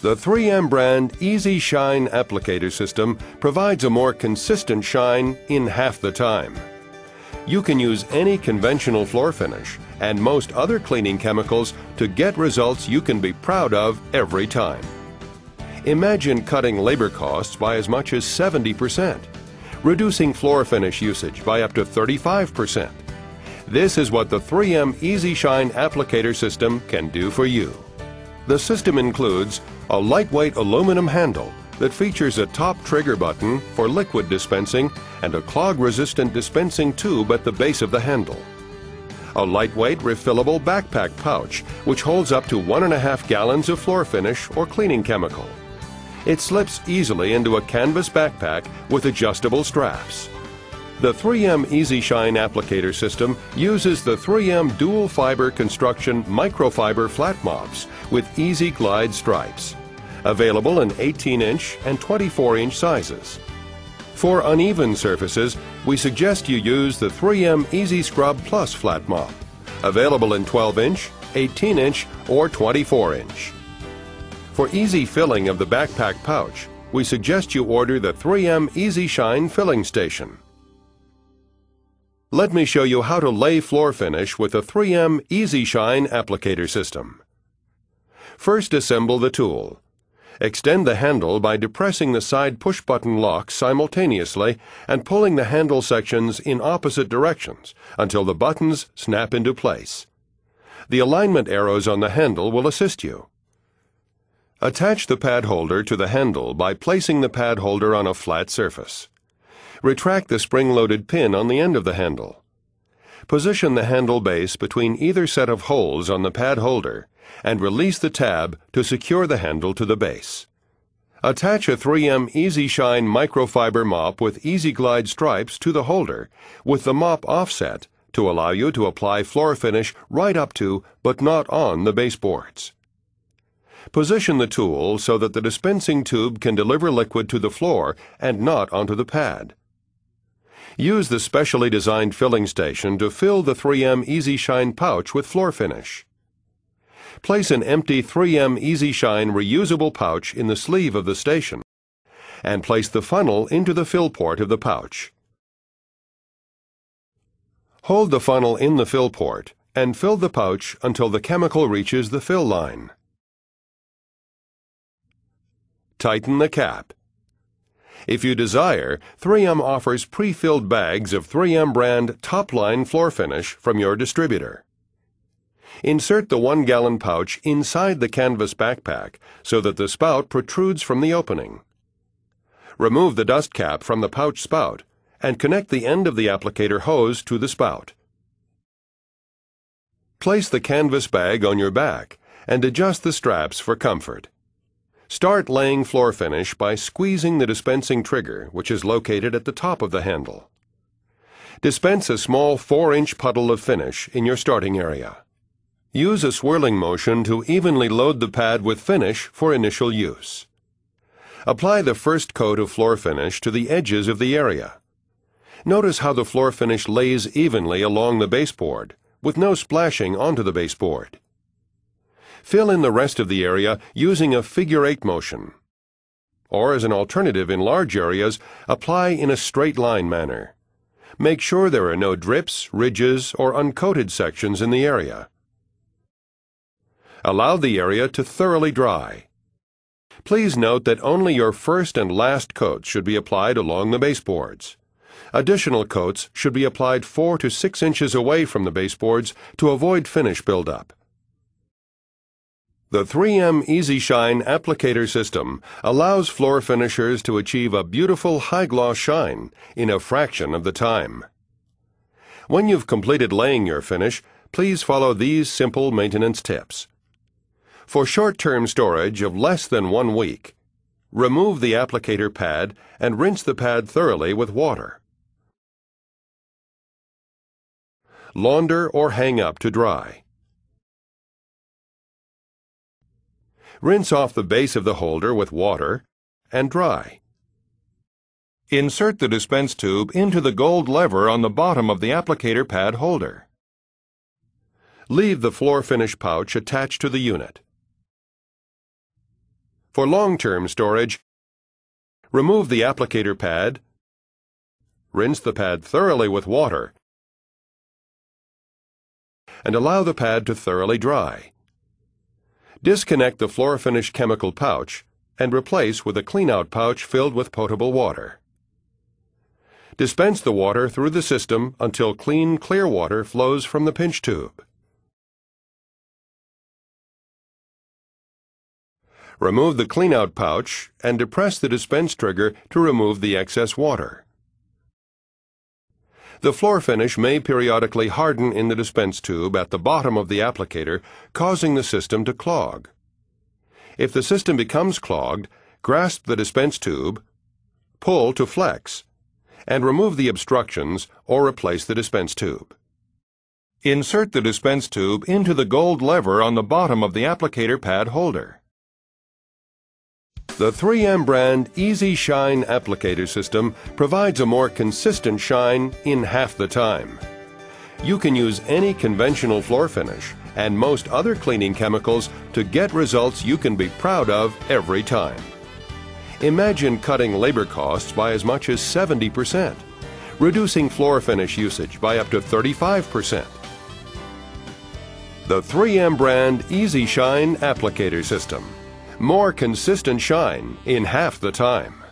The 3M brand Easy Shine applicator system provides a more consistent shine in half the time. You can use any conventional floor finish and most other cleaning chemicals to get results you can be proud of every time. Imagine cutting labor costs by as much as 70%, reducing floor finish usage by up to 35%. This is what the 3M Easy Shine applicator system can do for you. The system includes a lightweight aluminum handle that features a top trigger button for liquid dispensing and a clog-resistant dispensing tube at the base of the handle. A lightweight refillable backpack pouch which holds up to one and a half gallons of floor finish or cleaning chemical. It slips easily into a canvas backpack with adjustable straps. The 3M Easy Shine applicator system uses the 3M dual fiber construction microfiber flat mops with Easy Glide stripes. Available in 18 inch and 24 inch sizes. For uneven surfaces, we suggest you use the 3M Easy Scrub Plus flat mop. Available in 12 inch, 18 inch, or 24 inch. For easy filling of the backpack pouch, we suggest you order the 3M Easy Shine filling station. Let me show you how to lay floor finish with the 3M Easy Shine applicator system. First assemble the tool. Extend the handle by depressing the side push-button locks simultaneously and pulling the handle sections in opposite directions until the buttons snap into place. The alignment arrows on the handle will assist you. Attach the pad holder to the handle by placing the pad holder on a flat surface. Retract the spring-loaded pin on the end of the handle. Position the handle base between either set of holes on the pad holder and release the tab to secure the handle to the base. Attach a 3M Easy Shine microfiber mop with Easy Glide stripes to the holder with the mop offset to allow you to apply floor finish right up to but not on the baseboards. Position the tool so that the dispensing tube can deliver liquid to the floor and not onto the pad. Use the specially designed filling station to fill the 3M Easy Shine pouch with floor finish. Place an empty 3M Easy Shine reusable pouch in the sleeve of the station and place the funnel into the fill port of the pouch. Hold the funnel in the fill port and fill the pouch until the chemical reaches the fill line. Tighten the cap. If you desire, 3M offers pre-filled bags of 3M brand top-line floor finish from your distributor. Insert the 1-gallon pouch inside the canvas backpack so that the spout protrudes from the opening. Remove the dust cap from the pouch spout and connect the end of the applicator hose to the spout. Place the canvas bag on your back and adjust the straps for comfort. Start laying floor finish by squeezing the dispensing trigger, which is located at the top of the handle. Dispense a small 4-inch puddle of finish in your starting area. Use a swirling motion to evenly load the pad with finish for initial use. Apply the first coat of floor finish to the edges of the area. Notice how the floor finish lays evenly along the baseboard, with no splashing onto the baseboard. Fill in the rest of the area using a figure eight motion. Or as an alternative in large areas, apply in a straight line manner. Make sure there are no drips, ridges, or uncoated sections in the area. Allow the area to thoroughly dry. Please note that only your first and last coats should be applied along the baseboards. Additional coats should be applied 4 to 6 inches away from the baseboards to avoid finish buildup. The 3M Easy Shine applicator system allows floor finishers to achieve a beautiful high gloss shine in a fraction of the time. When you've completed laying your finish, please follow these simple maintenance tips. For short-term storage of less than one week, remove the applicator pad and rinse the pad thoroughly with water. Launder or hang up to dry. Rinse off the base of the holder with water and dry. Insert the dispense tube into the gold lever on the bottom of the applicator pad holder. Leave the floor finish pouch attached to the unit. For long-term storage, remove the applicator pad, rinse the pad thoroughly with water, and allow the pad to thoroughly dry. Disconnect the floor finish chemical pouch and replace with a cleanout pouch filled with potable water. Dispense the water through the system until clean, clear water flows from the pinch tube. Remove the cleanout pouch and depress the dispense trigger to remove the excess water. The floor finish may periodically harden in the dispense tube at the bottom of the applicator, causing the system to clog. If the system becomes clogged, grasp the dispense tube, pull to flex, and remove the obstructions or replace the dispense tube. Insert the dispense tube into the gold lever on the bottom of the applicator pad holder. The 3M brand Easy Shine applicator system provides a more consistent shine in half the time. You can use any conventional floor finish and most other cleaning chemicals to get results you can be proud of every time. Imagine cutting labor costs by as much as 70%, reducing floor finish usage by up to 35%. The 3M brand Easy Shine applicator system. More consistent shine in half the time.